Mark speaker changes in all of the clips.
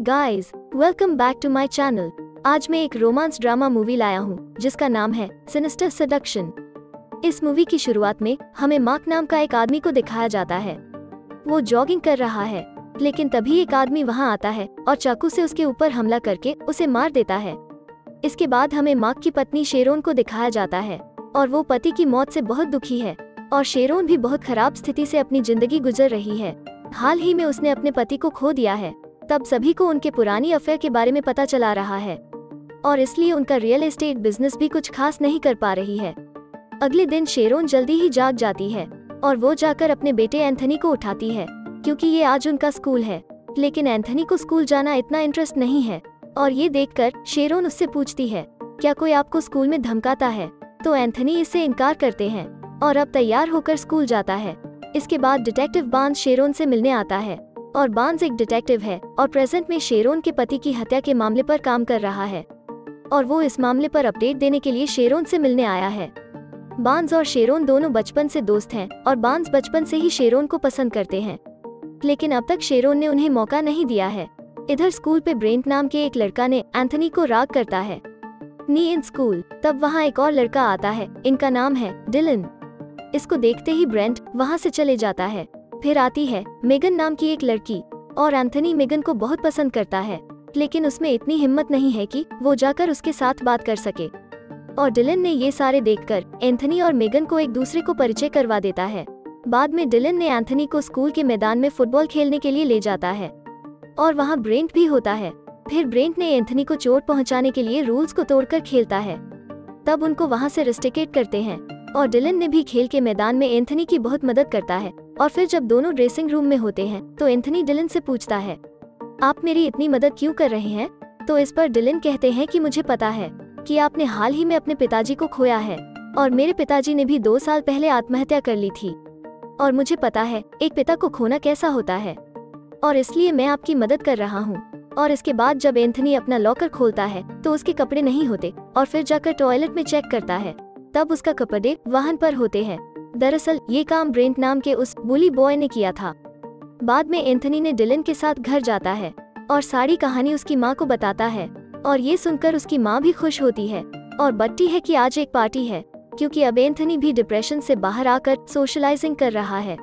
Speaker 1: Guys welcome back to my channel आज मैं एक रोमांस ड्रामा मूवी लाया हूँ, जिसका नाम है सिनिस्टर सडक्शन इस मूवी की शुरुआत में हमें मार्क नाम का एक आदमी को दिखाया जाता है। वो जॉगिंग कर रहा है, लेकिन तभी एक आदमी वहाँ आता है और चाकू से उसके ऊपर हमला करके उसे मार देता है। इसके बाद हमें मार्क की पत्नी शेरोन को दिखाया जाता है, और वो पति की मौत से बहुत दुखी है, और शेरोन भी बहुत खराब स्थिति से अपनी ज़िंदगी गुजर रही है। हाल ही में उसने अपने पति को खो दिया है। तब सभी को उनके पुरानी अफेयर के बारे में पता चला रहा है। और इसलिए उनका रियल एस्टेट बिज़नेस भी कुछ खास नहीं कर पा रही है। अगले दिन शेरोन जल्दी ही जाग जाती है, और वो जाकर अपने बेटे एंथनी को उठाती है, क्योंकि ये आज उनका स्कूल है। लेकिन एंथनी को स्कूल जाना इतना इंटरेस्ट नहीं है, और ये देखकर शेरोन उससे पूछती है, क्या कोई आपको स्कूल में धमकाता है? तो एंथनी इससे इनकार करते हैं, और अब तैयार होकर स्कूल जाता है। इसके बाद डिटेक्टिव बाँध शेरोन से मिलने आता है। और बाँस एक डिटेक्टिव है और प्रेजेंट में शेरोन के पति की हत्या के मामले पर काम कर रहा है। और वो इस मामले पर अपडेट देने के लिए शेरोन से मिलने आया है। बाँस और शेरोन दोनों बचपन से दोस्त हैं और बाँस बचपन से ही शेरोन को पसंद करते हैं। लेकिन अब तक शेरोन ने उन्हें मौका नहीं दिया है। इधर स्कूल पे ब्रेंट नाम के एक लड़का ने एंथनी को राग करता है। नी इन स्कूल, तब वहाँ एक और लड़का आता है, इनका नाम है डिलन। इसको देखते ही ब्रेंट वहाँ से चले जाता है। फिर आती है, मेगन नाम की एक लड़की, और एंथनी मेगन को बहुत पसंद करता है, लेकिन उसमें इतनी हिम्मत नहीं है कि वो जाकर उसके साथ बात कर सके। और डिलन ने ये सारे देखकर एंथनी और मेगन को एक दूसरे को परिचय करवा देता है। बाद में डिलन ने एंथनी को स्कूल के मैदान में फुटबॉल खेलने के लिए ले जाता है। और वहाँ ब्रेंट भी होता है। फिर ब्रेंट ने एंथनी को चोट पहुँचाने के लिए रूल्स को तोड़कर खेलता है। तब उनको वहाँ से रिस्टिकेट करते हैं, और डिलन ने भी खेल के मैदान में एंथनी की बहुत मदद करता है। और फिर जब दोनों ड्रेसिंग रूम में होते हैं तो एंथनी डिलन से पूछता है, आप मेरी इतनी मदद क्यों कर रहे हैं? तो इस पर डिलन कहते हैं कि मुझे पता है कि आपने हाल ही में अपने पिताजी को खोया है और मेरे पिताजी ने भी दो साल पहले आत्महत्या कर ली थी। और मुझे पता है, एक पिता को खोना कैसा होता है। और इसलिए मैं आपकी मदद कर रहा हूँ। और इसके बाद जब एंथनी अपना लॉकर खोलता है तो उसके कपड़े नहीं होते और फिर जाकर टॉयलेट में चेक करता है, तब उसका कपड़े वाहन पर होते हैं। दरअसल, ये काम ब्रेंट नाम के उस बुली बॉय ने किया था। बाद में एंथनी ने डिलन के साथ घर जाता है और सारी कहानी उसकी माँ को बताता है और ये सुनकर उसकी माँ भी खुश होती है और बट्टी है कि आज एक पार्टी है, क्योंकि अब एंथनी भी डिप्रेशन से बाहर आकर सोशलाइजिंग कर रहा है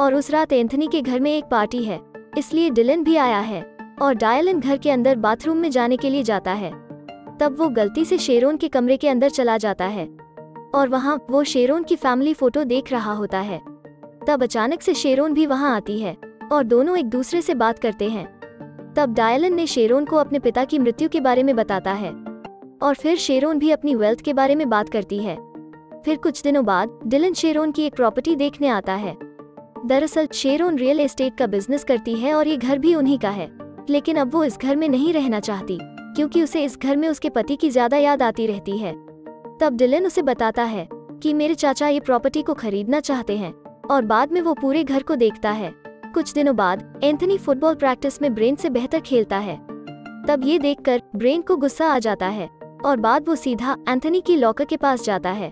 Speaker 1: और उस रात एंथनी के घर में एक पार्टी है, इसलिए डिलन भी आया है और डायलन घर के अंदर बाथरूम में जाने के लिए जाता है। तब वो गलती से शेरोन के कमरे के अंदर चला जाता है। और वहाँ वो शेरोन की फैमिली फ़ोटो देख रहा होता है। तब अचानक से शेरोन भी वहाँ आती है और दोनों एक दूसरे से बात करते हैं। तब डायलन ने शेरोन को अपने पिता की मृत्यु के बारे में बताता है और फिर शेरोन भी अपनी वेल्थ के बारे में बात करती है। फिर कुछ दिनों बाद डिलन शेरोन की एक प्रॉपर्टी देखने आता है। दरअसल शेरोन रियल एस्टेट का बिज़नेस करती है और ये घर भी उन्हीं का है। लेकिन अब वो इस घर में नहीं रहना चाहती, क्योंकि उसे इस घर में उसके पति की ज़्यादा याद आती रहती है। तब डिलन उसे बताता है कि मेरे चाचा ये प्रॉपर्टी को खरीदना चाहते हैं और बाद में वो पूरे घर को देखता है। कुछ दिनों बाद एंथनी फुटबॉल प्रैक्टिस में ब्रेन से बेहतर खेलता है। तब ये देखकर ब्रेन को गुस्सा आ जाता है और बाद वो सीधा एंथनी की लॉकर के पास जाता है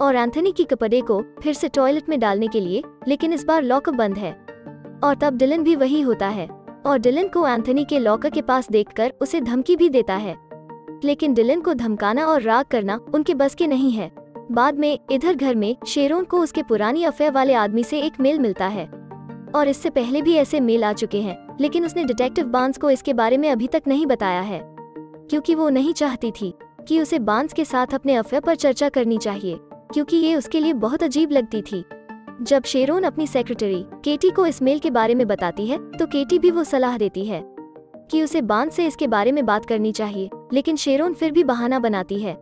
Speaker 1: और एंथनी की कपड़े को फिर से टॉयलेट में डालने के लिए, लेकिन इस बार लॉकर बंद है। और तब डिलन भी वही होता है और डिलन को एंथनी के लॉकर के पास देखकर उसे धमकी भी देता है। लेकिन डिलन को धमकाना और राग करना उनके बस के नहीं है। बाद में, इधर घर में, शेरोन को उसके पुरानी अफेयर वाले आदमी से एक मेल मिलता है। और इससे पहले भी ऐसे मेल आ चुके हैं, लेकिन उसने डिटेक्टिव बाँस को इसके बारे में अभी तक नहीं बताया है। क्योंकि वो नहीं चाहती थी कि उसे बाँस के साथ अपने अफेयर पर चर्चा करनी चाहिए, क्योंकि ये उसके लिए बहुत अजीब लगती थी। जब शेरोन अपनी सेक्रेटरी, केटी को इस मेल के बारे में बताती है तो केटी भी वो सलाह देती है कि उसे बाँस से इसके बारे में बात करनी चाहिए। लेकिन शेरोन फिर भी बहाना बनाती है।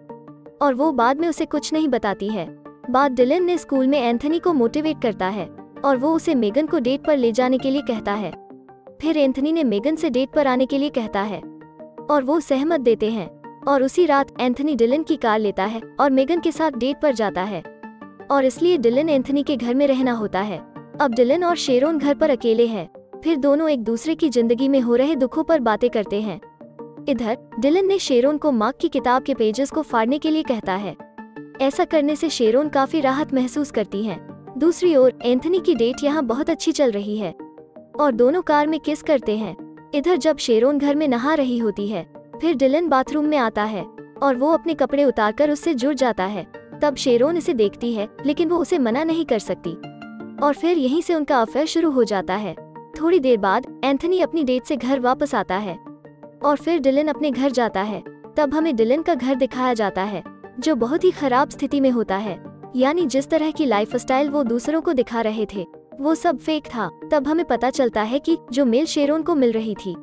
Speaker 1: और वो बाद में उसे कुछ नहीं बताती है। बाद डिलन ने स्कूल में एंथनी को मोटिवेट करता है, और वो उसे मेगन को डेट पर ले जाने के लिए कहता है। फिर एंथनी ने मेगन से डेट पर आने के लिए कहता है। और वो सहमत देते हैं, और उसी रात एंथनी डिलन की कार लेता है, और मेगन के साथ डेट पर जाता है। और इसलिए डिलन एंथनी के घर में रहना होता है। अब डिलन और शेरोन घर पर अकेले हैं, फिर दोनों एक दूसरे की ज़िंदगी में हो रहे दुखों पर बातें करते हैं। इधर, डिलन ने शेरोन को मार्क की किताब के पेजेस को फाड़ने के लिए कहता है। ऐसा करने से शेरोन काफ़ी राहत महसूस करती हैं। दूसरी ओर, एंथनी की डेट यहाँ बहुत अच्छी चल रही है। और दोनों कार में किस करते हैं। इधर जब शेरोन घर में नहा रही होती है, फिर डिलन बाथरूम में आता है, और वो अपने कपड़े उतारकर उससे जुड़ जाता है। तब शेरोन इसे देखती है, लेकिन वो उसे मना नहीं कर सकती। और फिर यहीं से उनका अफेयर शुरू हो जाता है। थोड़ी देर बाद, एंथनी अपनी डेट से घर वापस आता है। और फिर डिलन अपने घर जाता है। तब हमें डिलन का घर दिखाया जाता है, जो बहुत ही खराब स्थिति में होता है। यानी जिस तरह की लाइफ स्टाइल वो दूसरों को दिखा रहे थे, वो सब फेक था। तब हमें पता चलता है कि जो मेल शेरोन को मिल रही थी,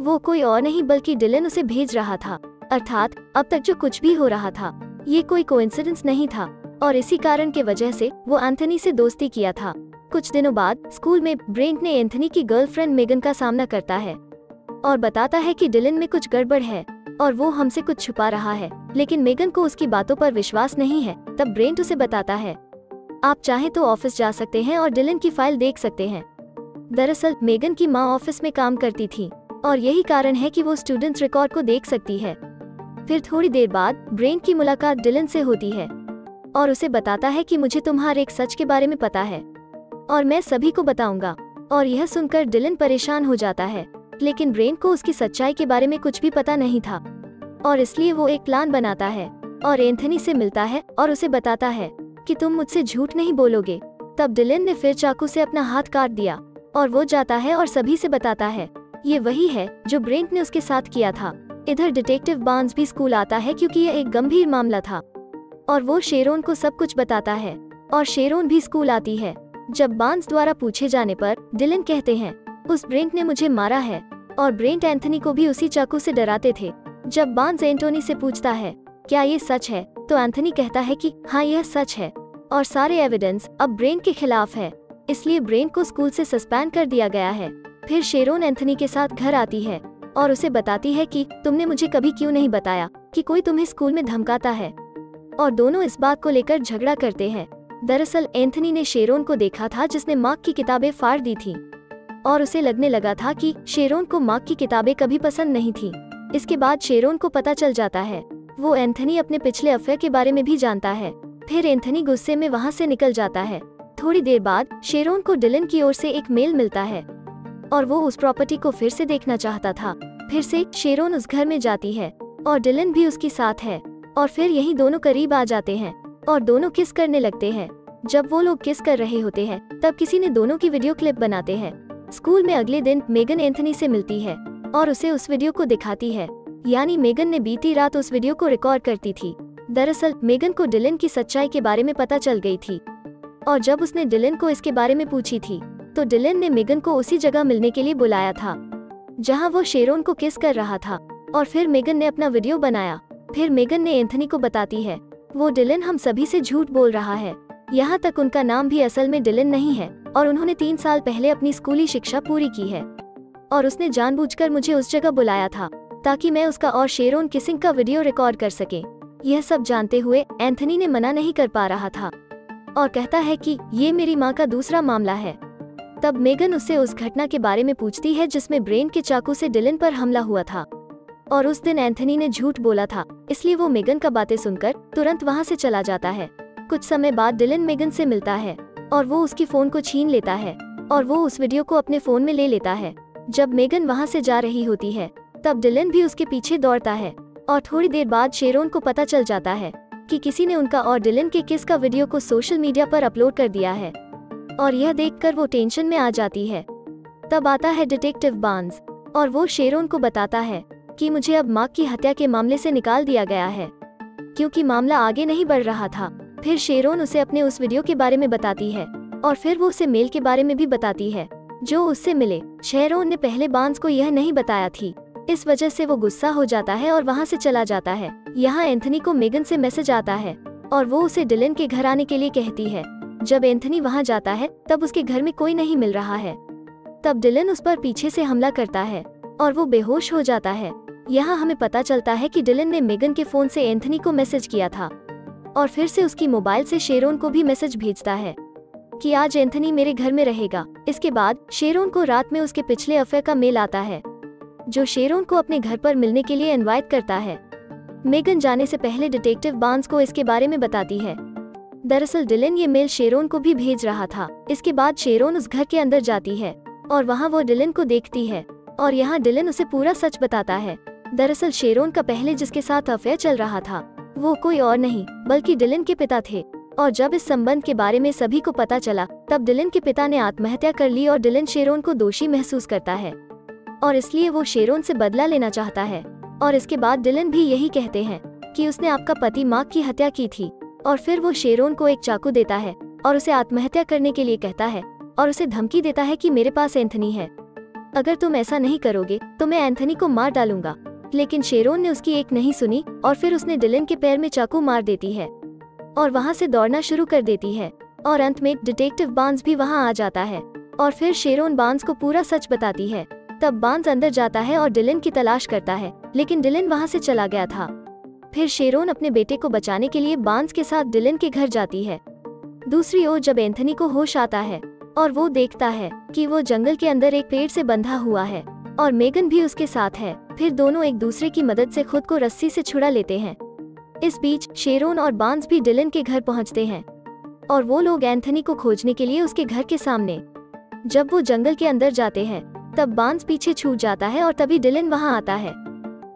Speaker 1: वो कोई और नहीं बल्कि डिलन उसे भेज रहा था। अर्थात, अब तक जो कुछ भी हो रहा था, ये कोई कोइंसिडेंस नहीं था। और इसी कारण के वजह से वो एंथनी से दोस्ती किया था। कुछ दिनों बाद, स्कूल में ब्रेंट ने एंथनी की गर्लफ्रेंड मेगन का सामना करता है। और बताता है कि डिलन में कुछ गड़बड़ है और वो हमसे कुछ छुपा रहा है। लेकिन मेगन को उसकी बातों पर विश्वास नहीं है, तब ब्रेंट उसे बताता है। आप चाहें तो ऑफ़िस जा सकते हैं और डिलन की फ़ाइल देख सकते हैं। दरअसल, मेगन की माँ ऑफ़िस में काम करती थी और यही कारण है कि वो स्टूडेंट्स रिकॉर्ड को देख सकती है। फिर थोड़ी देर बाद, ब्रेंट की मुलाकात डिलन से होती है और उसे बताता है कि मुझे तुम्हारे एक सच के बारे में पता है और मैं सभी को बताऊँगा और यह सुनकर डिलन परेशान हो जाता है। लेकिन ब्रेन को उसकी सच्चाई के बारे में कुछ भी पता नहीं था। और इसलिए वो एक प्लान बनाता है, और एंथनी से मिलता है, और उसे बताता है कि तुम मुझसे झूठ नहीं बोलोगे। तब डिलन ने फिर चाकू से अपना हाथ काट दिया, और वो जाता है और सभी से बताता है। ये वही है जो ब्रेंट ने उसके साथ किया था। इधर डिटेक्टिव बाँस भी स्कूल आता है क्योंकि यह एक गंभीर मामला था। और वो शेरोन को सब कुछ बताता है, और शेरोन भी स्कूल आती है। जब बाँस द्वारा पूछे जाने पर डिलन कहते हैं उस ब्रेंट ने मुझे मारा है, और ब्रेंट एंथनी को भी उसी चाकू से डराते थे। जब बाँस एंटोनी से पूछता है, क्या ये सच है? तो एंथनी कहता है कि हाँ यह सच है, और सारे एविडेंस अब ब्रेंट के खिलाफ है, इसलिए ब्रेंट को स्कूल से सस्पेंड कर दिया गया है। फिर शेरोन एंथनी के साथ घर आती है, और उसे बताती है कि, तुमने मुझे कभी क्यों नहीं बताया कि कोई तुम्हें स्कूल में धमकाता है? और दोनों इस बात को लेकर झगड़ा करते हैं। दरअसल एंथनी ने शेरोन को देखा था जिसने मार्क की किताबें फाड़ दी थी। और उसे लगने लगा था कि शेरोन को मार्क की किताबें कभी पसंद नहीं थी। इसके बाद शेरोन को पता चल जाता है। वो एंथनी अपने पिछले अफेयर के बारे में भी जानता है। फिर एंथनी गुस्से में वहाँ से निकल जाता है। थोड़ी देर बाद शेरोन को डिलन की ओर से एक मेल मिलता है। और वो उस प्रॉपर्टी को फिर से देखना चाहता था। फिर से शेरोन उस घर में जाती है। और डिलन भी उसके साथ है। और फिर यही दोनों करीब आ जाते हैं। और दोनों किस करने लगते हैं। जब वो लोग किस कर रहे होते हैं, तब किसी ने दोनों की वीडियो क्लिप बनाते हैं। स्कूल में अगले दिन मेगन एंथनी से मिलती है और उसे उस वीडियो को दिखाती है। यानी मेगन ने बीती रात उस वीडियो को रिकॉर्ड करती थी। दरअसल, मेगन को डिलन की सच्चाई के बारे में पता चल गई थी। और जब उसने डिलन को इसके बारे में पूछी थी तो डिलन ने मेगन को उसी जगह मिलने के लिए बुलाया था, जहाँ वो शेरोन को किस कर रहा था। और फिर मेगन ने अपना वीडियो बनाया। फिर मेगन ने एंथनी को बताती है, वो डिलन हम सभी से झूठ बोल रहा है। यहाँ तक उनका नाम भी असल में डिलन नहीं है। और उन्होंने तीन साल पहले अपनी स्कूली शिक्षा पूरी की है। और उसने जानबूझकर मुझे उस जगह बुलाया था, ताकि मैं उसका और शेरोन किसिंग का वीडियो रिकॉर्ड कर सके। यह सब जानते हुए एंथनी ने मना नहीं कर पा रहा था और कहता है कि ये मेरी माँ का दूसरा मामला है। तब मेगन उससे उस घटना के बारे में पूछती है जिसमें ब्रेन के चाकू से डिलन पर हमला हुआ था। और उस दिन एंथनी ने झूठ बोला था, इसलिए वो मेगन का बातें सुनकर तुरंत वहाँ से चला जाता है। कुछ समय बाद डिलन मेगन से मिलता है। और वो उसकी फ़ोन को छीन लेता है और वो उस वीडियो को अपने फ़ोन में ले लेता है। जब मेगन वहाँ से जा रही होती है, तब डिलन भी उसके पीछे दौड़ता है और थोड़ी देर बाद शेरोन को पता चल जाता है कि किसी ने उनका और डिलन के किस का वीडियो को सोशल मीडिया पर अपलोड कर दिया है। और यह देखकर वो टेंशन में आ जाती है। तब आता है डिटेक्टिव बाँस और वो शेरोन को बताता है कि मुझे अब माँ की हत्या के मामले से निकाल दिया गया है, क्योंकि मामला आगे नहीं बढ़ रहा था। फिर शेरोन उसे अपने उस वीडियो के बारे में बताती है, और फिर वो उसे मेल के बारे में भी बताती है, जो उससे मिले। शेरोन ने पहले बाँस को यह नहीं बताया थी। इस वजह से वो गुस्सा हो जाता है और वहाँ से चला जाता है। यहाँ एंथनी को मेगन से मैसेज आता है, और वो उसे डिलन के घर आने के लिए कहती है। जब एंथनी वहाँ जाता है, तब उसके घर में कोई नहीं मिल रहा है। तब डिलन उस पर पीछे से हमला करता है, और वो बेहोश हो जाता है। यहाँ हमें पता चलता है कि डिलन ने मेगन के फ़ोन से एंथनी को मैसेज किया था। और फिर से उसकी मोबाइल से शेरोन को भी मैसेज भेजता है कि आज एंथनी मेरे घर में रहेगा। इसके बाद, शेरोन को रात में उसके पिछले अफेयर का मेल आता है, जो शेरोन को अपने घर पर मिलने के लिए इनवाइट करता है। मेगन जाने से पहले डिटेक्टिव बाँस को इसके बारे में बताती है। दरअसल डिलन ये मेल शेरोन को भी भेज रहा था। इसके बाद शेरोन उस घर के अंदर जाती है और वहाँ वो डिलन को देखती है और यहाँ डिलन उसे पूरा सच बताता है। दरअसल शेरोन का पहले जिसके साथ अफेयर चल रहा था वो कोई और नहीं, बल्कि डिलन के पिता थे। और जब इस संबंध के बारे में सभी को पता चला, तब डिलन के पिता ने आत्महत्या कर ली और डिलन शेरोन को दोषी महसूस करता है। और इसलिए वो शेरोन से बदला लेना चाहता है। और इसके बाद डिलन भी यही कहते हैं कि उसने आपका पति मार्क की हत्या की थी, और फिर वो शेरोन को एक चाकू देता है, और उसे आत्महत्या करने के लिए कहता है, और उसे धमकी देता है कि मेरे पास एंथनी है। अगर तुम ऐसा नहीं करोगे तो मैं एंथनी को मार डालूँगा। लेकिन शेरोन ने उसकी एक नहीं सुनी और फिर उसने डिलन के पैर में चाकू मार देती है और वहाँ से दौड़ना शुरू कर देती है और अंत में डिटेक्टिव बाँस भी वहाँ आ जाता है और फिर शेरोन बाँस को पूरा सच बताती है। तब बाँस अंदर जाता है और डिलन की तलाश करता है, लेकिन डिलन वहाँ से चला गया था। फिर शेरोन अपने बेटे को बचाने के लिए बाँस के साथ डिलन के घर जाती है। दूसरी ओर जब एंथनी को होश आता है और वो देखता है कि वो जंगल के अंदर एक पेड़ से बंधा हुआ है और मेगन भी उसके साथ है। फिर दोनों एक दूसरे की मदद से खुद को रस्सी से छुड़ा लेते हैं। इस बीच, शेरोन और बाँस भी डिलन के घर पहुँचते हैं। और वो लोग एंथनी को खोजने के लिए उसके घर के सामने। जब वो जंगल के अंदर जाते हैं, तब बाँस पीछे छूट जाता है और तभी डिलन वहाँ आता है।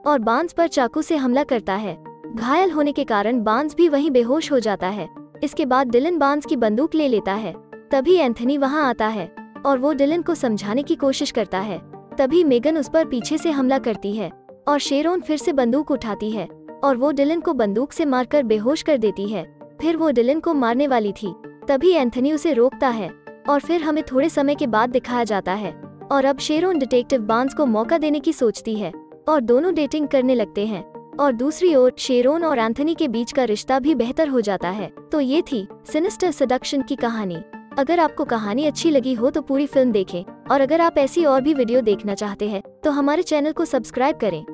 Speaker 1: और बाँस पर चाकू से हमला करता है। घायल होने के कारण बाँस भी वहीं बेहोश हो जाता है। इसके बाद डिलन बाँस की बंदूक ले लेता है। तभी एंथनी वहाँ आता है और वो डिलन को समझाने की कोशिश करता है। तभी मेगन उस पर पीछे से हमला करती है, और शेरोन फिर से बंदूक उठाती है, और वो डिलन को बंदूक से मारकर बेहोश कर देती है। फिर वो डिलन को मारने वाली थी, तभी एंथनी उसे रोकता है, और फिर हमें थोड़े समय के बाद दिखाया जाता है, और अब शेरोन डिटेक्टिव बाँस को मौका देने की सोचती है, और दोनों डेटिंग करने लगते हैं, और दूसरी ओर शेरोन और एंथनी के बीच का रिश्ता भी बेहतर हो जाता है। तो ये थी सिनिस्टर सडक्शन की कहानी। अगर आपको कहानी अच्छी लगी हो तो पूरी फ़िल्म देखें और अगर आप ऐसी और भी वीडियो देखना चाहते हैं तो हमारे चैनल को सब्सक्राइब करें।